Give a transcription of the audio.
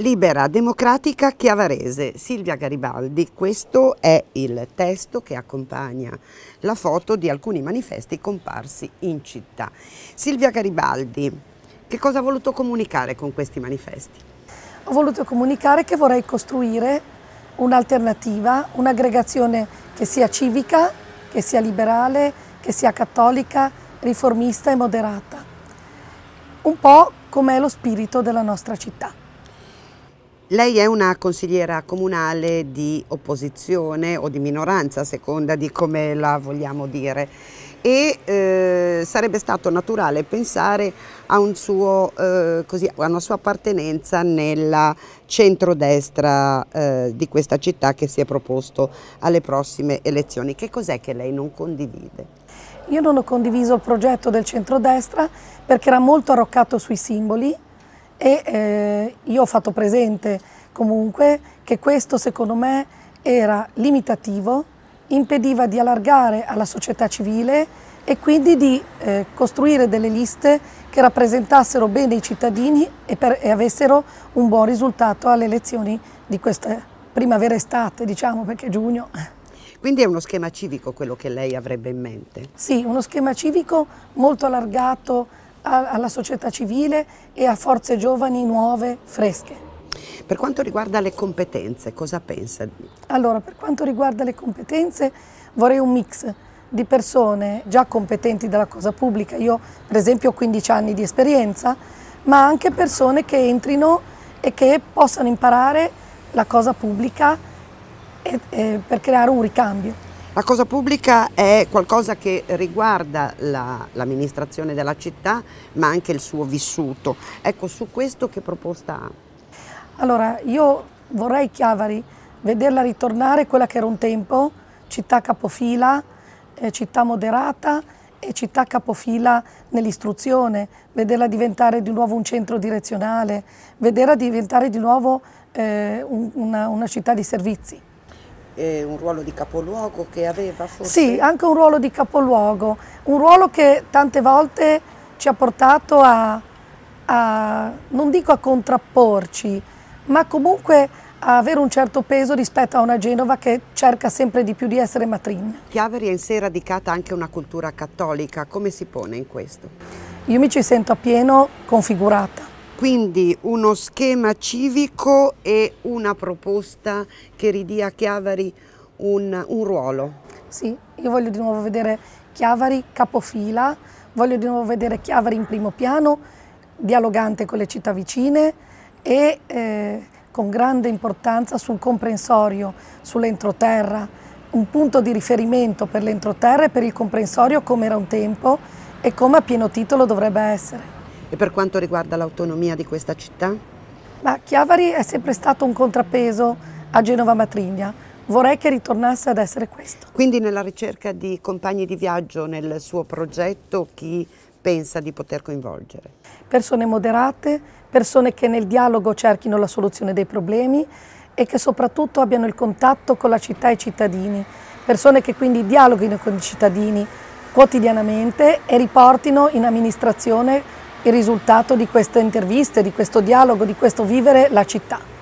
Libera, democratica, chiavarese, Silvia Garibaldi, questo è il testo che accompagna la foto di alcuni manifesti comparsi in città. Silvia Garibaldi, che cosa ha voluto comunicare con questi manifesti? Ho voluto comunicare che vorrei costruire un'alternativa, un'aggregazione che sia civica, che sia liberale, che sia cattolica, riformista e moderata. Un po' com'è lo spirito della nostra città. Lei è una consigliera comunale di opposizione o di minoranza, a seconda di come la vogliamo dire, e eh, sarebbe stato naturale pensare a, un suo, eh, così, a una sua appartenenza nella centrodestra eh, di questa città che si è proposto alle prossime elezioni. Che cos'è che lei non condivide? Io non ho condiviso il progetto del centrodestra perché era molto arroccato sui simboli, e eh, io ho fatto presente comunque che questo secondo me era limitativo, impediva di allargare alla società civile e quindi di eh, costruire delle liste che rappresentassero bene i cittadini e, per, e avessero un buon risultato alle elezioni di questa primavera-estate, diciamo, perché giugno. Quindi è uno schema civico quello che lei avrebbe in mente? Sì, uno schema civico molto allargato alla società civile e a forze giovani nuove, fresche. Per quanto riguarda le competenze, cosa pensa? Allora, per quanto riguarda le competenze, vorrei un mix di persone già competenti della cosa pubblica, io per esempio ho 15 anni di esperienza, ma anche persone che entrino e che possano imparare la cosa pubblica e, e per creare un ricambio. La cosa pubblica è qualcosa che riguarda l'amministrazione la, della città ma anche il suo vissuto. Ecco, su questo che proposta ha? Allora, io vorrei Chiavari vederla ritornare quella che era un tempo, città capofila, eh, città moderata e città capofila nell'istruzione, vederla diventare di nuovo un centro direzionale, vederla diventare di nuovo eh, un, una, una città di servizi eh, un ruolo di capoluogo che aveva forse? Sì, anche un ruolo di capoluogo, un ruolo che tante volte ci ha portato a, a non dico a contrapporci, ma comunque a avere un certo peso rispetto a una Genova che cerca sempre di più di essere matrigna. Chiaveri è in sé radicata anche una cultura cattolica, come si pone in questo? Io mi ci sento appieno configurata. Quindi uno schema civico e una proposta che ridia a Chiavari un, un ruolo. Sì, io voglio di nuovo vedere Chiavari capofila, voglio di nuovo vedere Chiavari in primo piano, dialogante con le città vicine e eh, con grande importanza sul comprensorio, sull'entroterra, un punto di riferimento per l'entroterra e per il comprensorio come era un tempo e come a pieno titolo dovrebbe essere. E per quanto riguarda l'autonomia di questa città? Ma Chiavari è sempre stato un contrappeso a Genova Matrigna. Vorrei che ritornasse ad essere questo. Quindi nella ricerca di compagni di viaggio nel suo progetto chi pensa di poter coinvolgere? Persone moderate, persone che nel dialogo cerchino la soluzione dei problemi e che soprattutto abbiano il contatto con la città e i cittadini, persone che quindi dialoghino con i cittadini quotidianamente e riportino in amministrazione il risultato di queste interviste, di questo dialogo, di questo vivere la città.